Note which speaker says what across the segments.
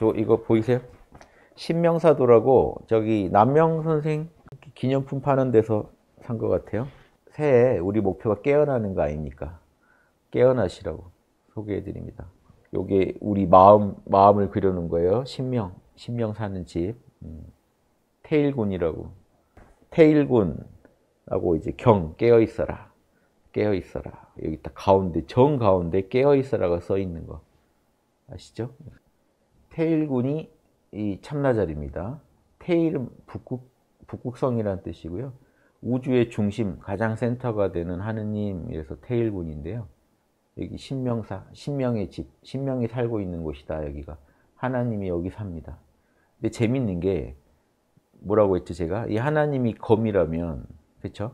Speaker 1: 저 이거 보이세요? 신명사도라고 저기 남명 선생 기념품 파는 데서 산 것 같아요. 새해 우리 목표가 깨어나는 거 아닙니까? 깨어나시라고 소개해 드립니다. 요게 우리 마음 마음을 그려놓은 거예요. 신명 신명 사는 집 음. 태일군이라고 태일군하고 이제 경 깨어 있어라 깨어 있어라 여기 딱 가운데 정 가운데 깨어 있어라가 써 있는 거 아시죠? 태일군이 이 참나자리입니다. 태일은 북극 북극성이라는 뜻이고요. 우주의 중심 가장 센터가 되는 하느님 이래서 태일군인데요. 여기 신명사, 신명의 집, 신명이 살고 있는 곳이다, 여기가. 하나님이 여기 삽니다. 근데 재밌는 게, 뭐라고 했죠, 제가? 이 하나님이 검이라면, 그쵸?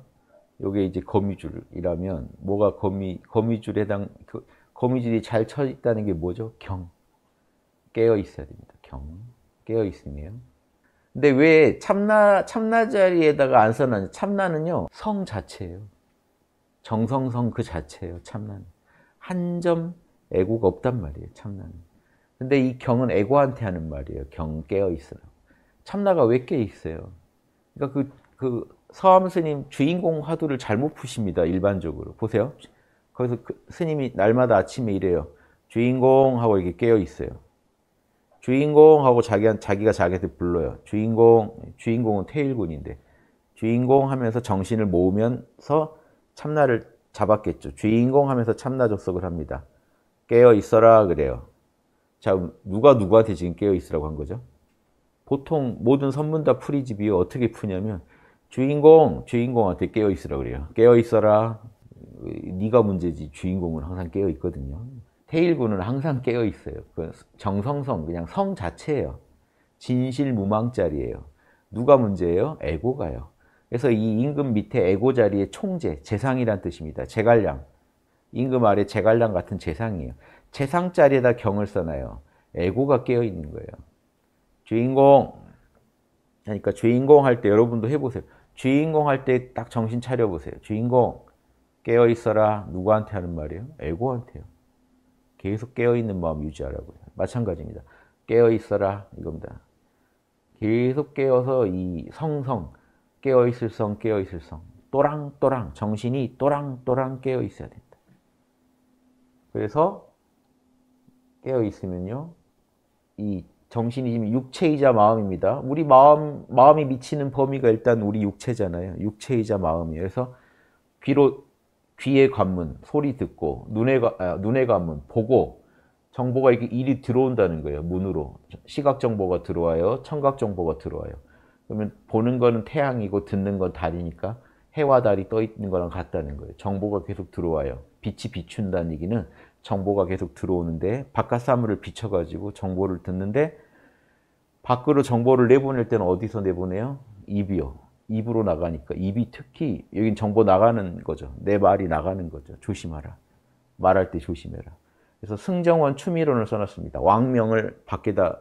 Speaker 1: 요게 이제 거미줄이라면, 뭐가 거미, 거미줄에 해당, 그, 거미줄이 잘 쳐 있다는 게 뭐죠? 경. 깨어 있어야 됩니다, 경. 깨어 있으며. 근데 왜 참나, 참나 자리에다가 안 써놨냐? 참나는요, 성 자체예요. 정성성 그 자체예요, 참나는. 한 점 애고가 없단 말이에요. 참나는. 근데 이 경은 애고한테 하는 말이에요. 경 깨어 있으라 참나가 왜 깨어 있어요? 그러니까 그, 그 서암 스님 주인공 화두를 잘못 푸십니다. 일반적으로. 보세요. 거기서 그 스님이 날마다 아침에 이래요. 주인공 하고 이렇게 깨어 있어요. 주인공 하고 자기 자기가 자기한테 불러요. 주인공, 주인공은 태일군인데 주인공 하면서 정신을 모으면서 참나를 잡았겠죠. 주인공 하면서 참나 접속을 합니다. 깨어 있어라 그래요. 자, 누가 누구한테 지금 깨어 있으라고 한 거죠? 보통 모든 선문 다 풀이집이 어떻게 푸냐면 주인공, 주인공한테 깨어 있으라 그래요. 깨어 있어라. 네가 문제지. 주인공은 항상 깨어 있거든요. 태일군은 항상 깨어 있어요. 그 정성성 그냥 성 자체예요. 진실 무망 자리예요. 누가 문제예요? 에고가요. 그래서 이 임금 밑에 에고 자리에 총재, 재상이란 뜻입니다. 재갈량. 임금 아래 재갈량 같은 재상이에요. 재상 자리에다 경을 써놔요. 에고가 깨어 있는 거예요. 주인공. 그러니까 주인공 할 때 여러분도 해보세요. 주인공 할 때 딱 정신 차려보세요. 주인공 깨어 있어라. 누구한테 하는 말이에요? 에고한테요. 계속 깨어 있는 마음 유지하라고요. 마찬가지입니다. 깨어 있어라 이겁니다. 계속 깨어서 이 성성 깨어있을 성, 깨어있을 성. 또랑또랑, 정신이 또랑또랑 깨어있어야 된다. 그래서 깨어있으면요, 이 정신이 지금 육체이자 마음입니다. 우리 마음, 마음이 미치는 범위가 일단 우리 육체잖아요. 육체이자 마음이에요. 그래서 귀로, 귀의 관문, 소리 듣고, 눈의, 아, 눈의 관문, 보고, 정보가 이렇게 일이 들어온다는 거예요. 문으로. 시각 정보가 들어와요. 청각 정보가 들어와요. 그러면 보는 거는 태양이고 듣는 건 달이니까 해와 달이 떠 있는 거랑 같다는 거예요. 정보가 계속 들어와요. 빛이 비춘다는 얘기는 정보가 계속 들어오는데 바깥 사물을 비춰가지고 정보를 듣는데 밖으로 정보를 내보낼 때는 어디서 내보내요? 입이요. 입으로 나가니까 입이 특히 여긴 정보 나가는 거죠. 내 말이 나가는 거죠. 조심하라. 말할 때 조심해라. 그래서 승정원 추미론을 써놨습니다. 왕명을 밖에다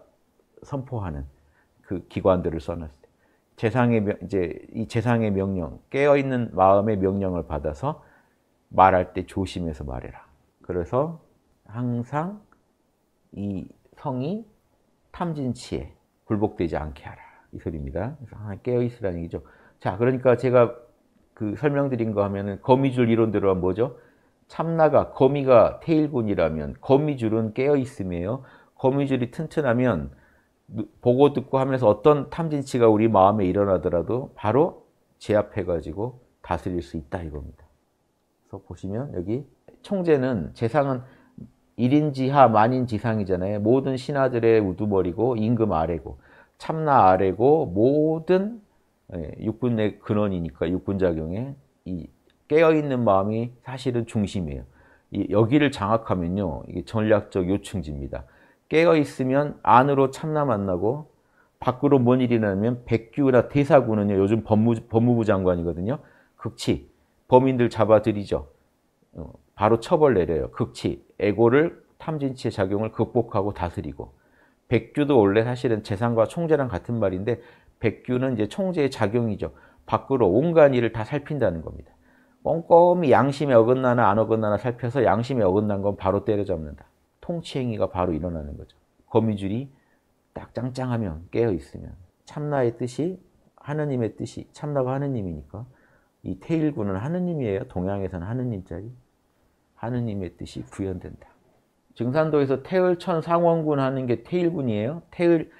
Speaker 1: 선포하는 그 기관들을 써놨어요. 재상의 이제 이 재상의 명령, 깨어 있는 마음의 명령을 받아서 말할 때 조심해서 말해라. 그래서 항상 이 성이 탐진치에 굴복되지 않게 하라. 이 소리입니다. 항상 깨어 있으라는 얘기죠. 자, 그러니까 제가 그 설명드린 거 하면은 거미줄 이론대로 하면 뭐죠? 참나가 거미가 태일군이라면 거미줄은 깨어 있음이에요. 거미줄이 튼튼하면 보고 듣고 하면서 어떤 탐진치가 우리 마음에 일어나더라도 바로 제압해가지고 다스릴 수 있다 이겁니다. 그래서 보시면 여기 총재는 재상은 1인 지하 만인 지상이잖아요. 모든 신하들의 우두머리고 임금 아래고 참나 아래고 모든 예, 육군의 근원이니까 육군작용에 이 깨어있는 마음이 사실은 중심이에요. 여기를 장악하면요. 이게 전략적 요충지입니다. 깨어 있으면 안으로 참나 만나고 밖으로 뭔 일이 나면 백규나 대사구는요. 요즘 법무, 법무부 장관이거든요. 극치. 범인들 잡아들이죠. 어, 바로 처벌 내려요. 극치. 에고를 탐진치의 작용을 극복하고 다스리고. 백규도 원래 사실은 재산과 총재랑 같은 말인데 백규는 이제 총재의 작용이죠. 밖으로 온갖 일을 다 살핀다는 겁니다. 꼼꼼히 양심에 어긋나나 안 어긋나나 살펴서 양심에 어긋난 건 바로 때려잡는다. 통치행위가 바로 일어나는 거죠. 거미줄이 딱 짱짱하면 깨어 있으면 참나의 뜻이 하느님의 뜻이 참나가 하느님이니까 이 태일군은 하느님이에요. 동양에서는 하느님 자리. 하느님의 뜻이 구현된다. 증산도에서 태을천 상원군 하는 게 태일군이에요. 태을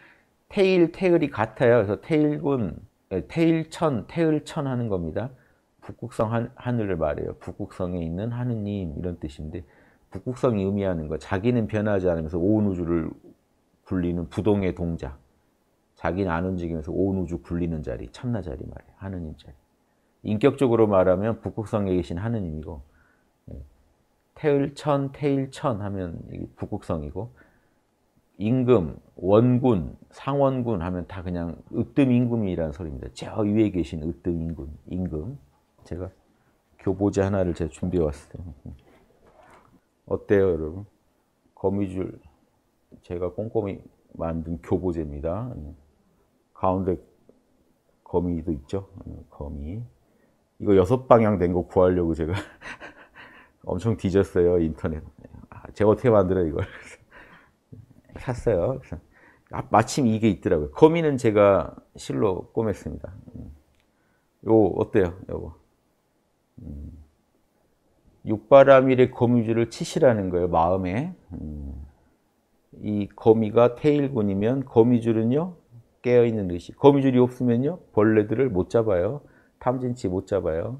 Speaker 1: 태일 태을이 같아요. 그래서 태일군 태일천 태을천 하는 겁니다. 북극성 하늘을 말해요. 북극성에 있는 하느님 이런 뜻인데 북극성이 의미하는 거 자기는 변하지 않으면서 온 우주를 굴리는 부동의 동작 자기는 안 움직이면서 온 우주 굴리는 자리 참나 자리 말이에요. 하느님 자리 인격적으로 말하면 북극성에 계신 하느님이고 예. 태을천 태일천 하면 북극성이고 임금, 원군, 상원군 하면 다 그냥 으뜸 임금이라는 소리입니다. 저 위에 계신 으뜸 임금, 임금. 제가 교보제 하나를 제가 준비해 왔어요. 어때요, 여러분? 거미줄 제가 꼼꼼히 만든 교보제입니다. 가운데 거미도 있죠. 거미. 이거 여섯 방향 된 거 구하려고 제가 엄청 뒤졌어요 인터넷. 아, 제가 어떻게 만들어 이걸 샀어요. 그래서 아, 마침 이게 있더라고요. 거미는 제가 실로 꼬맸습니다. 음. 요 어때요? 요거. 음. 육바라밀의 거미줄을 치시라는 거예요. 마음에. 음. 이 거미가 태일군이면 거미줄은요. 깨어있는 의식. 거미줄이 없으면요. 벌레들을 못 잡아요. 탐진치 못 잡아요.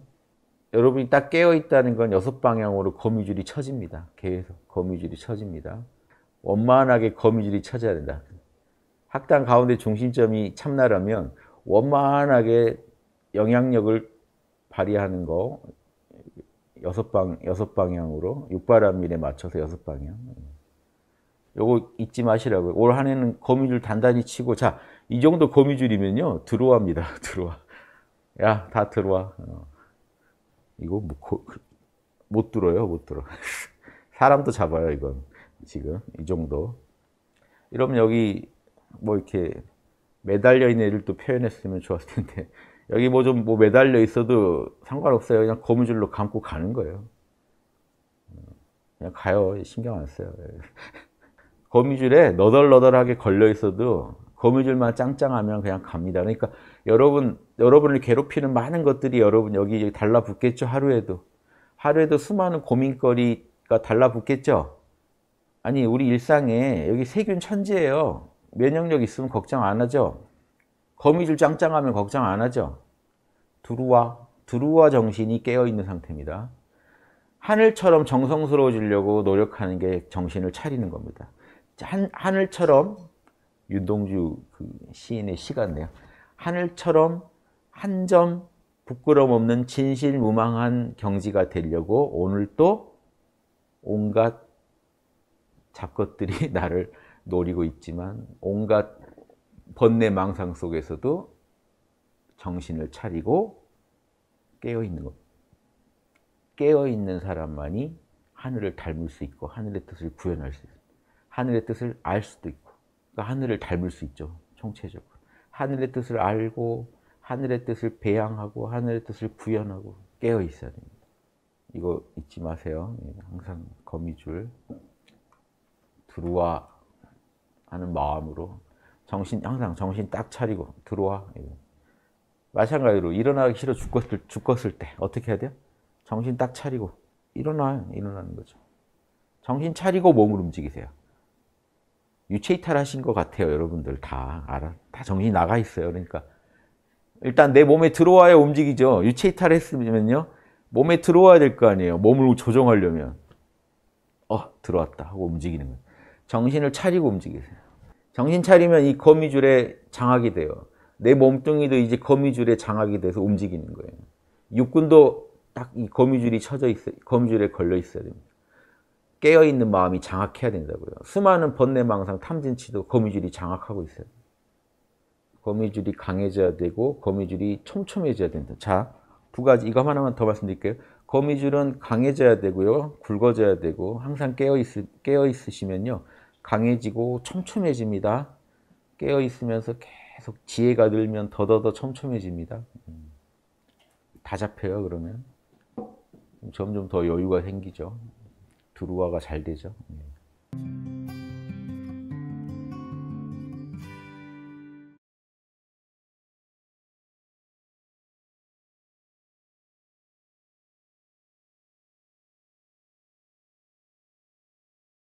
Speaker 1: 여러분이 딱 깨어있다는 건 여섯 방향으로 거미줄이 쳐집니다. 계속 거미줄이 쳐집니다. 원만하게 거미줄이 쳐져야 된다. 학당 가운데 중심점이 참나라면 원만하게 영향력을 발휘하는 거 여섯 방 여섯 방향으로 육바람밀에 맞춰서 여섯 방향. 요거 잊지 마시라고요. 올 한해는 거미줄 단단히 치고 자 이 정도 거미줄이면요 들어와입니다. 들어와. 야 다 들어와. 어. 이거 뭐, 그, 못 들어요, 못 들어. 사람도 잡아요, 이건. 지금 이 정도. 이러면 여기 뭐 이렇게 매달려 있는 또 표현했으면 좋았을 텐데 여기 뭐 좀뭐 뭐 매달려 있어도 상관없어요. 그냥 거미줄로 감고 가는 거예요. 그냥 가요. 신경 안 써요. 거미줄에 너덜너덜하게 걸려 있어도 거미줄만 짱짱하면 그냥 갑니다. 그러니까 여러분 여러분을 괴롭히는 많은 것들이 여러분 여기 달라붙겠죠. 하루에도 하루에도 수많은 고민거리가 달라붙겠죠. 아니 우리 일상에 여기 세균 천지예요. 면역력 있으면 걱정 안 하죠. 거미줄 짱짱하면 걱정 안 하죠. 두루와 두루와 정신이 깨어있는 상태입니다. 하늘처럼 정성스러워지려고 노력하는 게 정신을 차리는 겁니다. 한, 하늘처럼 윤동주 그 시인의 시 같네요. 하늘처럼 한 점 부끄럼 없는 진실 무망한 경지가 되려고 오늘 또 온갖 잡것들이 나를 노리고 있지만 온갖 번뇌 망상 속에서도 정신을 차리고 깨어 있는 것. 깨어 있는 사람만이 하늘을 닮을 수 있고 하늘의 뜻을 구현할 수 있고 하늘의 뜻을 알 수도 있고 그러니까 하늘을 닮을 수 있죠. 총체적으로. 하늘의 뜻을 알고 하늘의 뜻을 배양하고 하늘의 뜻을 구현하고 깨어 있어야 됩니다. 이거 잊지 마세요. 예, 항상 거미줄 들어와 하는 마음으로 정신 항상 정신 딱 차리고 들어와. 마찬가지로 일어나기 싫어 죽었을, 죽었을 때 어떻게 해야 돼요? 정신 딱 차리고 일어나요. 일어나는 거죠. 정신 차리고 몸을 움직이세요. 유체 이탈하신 것 같아요. 여러분들 다 알아. 다 정신이 나가 있어요. 그러니까 일단 내 몸에 들어와야 움직이죠. 유체 이탈했으면요. 몸에 들어와야 될 거 아니에요. 몸을 조정하려면. 어, 들어왔다 하고 움직이는 거예요. 정신을 차리고 움직이세요. 정신 차리면 이 거미줄에 장악이 돼요. 내 몸뚱이도 이제 거미줄에 장악이 돼서 움직이는 거예요. 육군도 딱 이 거미줄이 쳐져 있어, 거미줄에 걸려 있어야 됩니다. 깨어있는 마음이 장악해야 된다고요. 수많은 번뇌망상, 탐진치도 거미줄이 장악하고 있어요. 거미줄이 강해져야 되고 거미줄이 촘촘해져야 된다. 자, 두 가지 이거 하나만 더 말씀드릴게요. 거미줄은 강해져야 되고요. 굵어져야 되고 항상 깨어 있 깨어 있으시면요. 강해지고 촘촘해집니다. 깨어 있으면서 계속 지혜가 늘면 더더더 촘촘해집니다. 음. 다 잡혀요, 그러면. 점점 더 여유가 생기죠. 두루와가 잘 되죠. 예.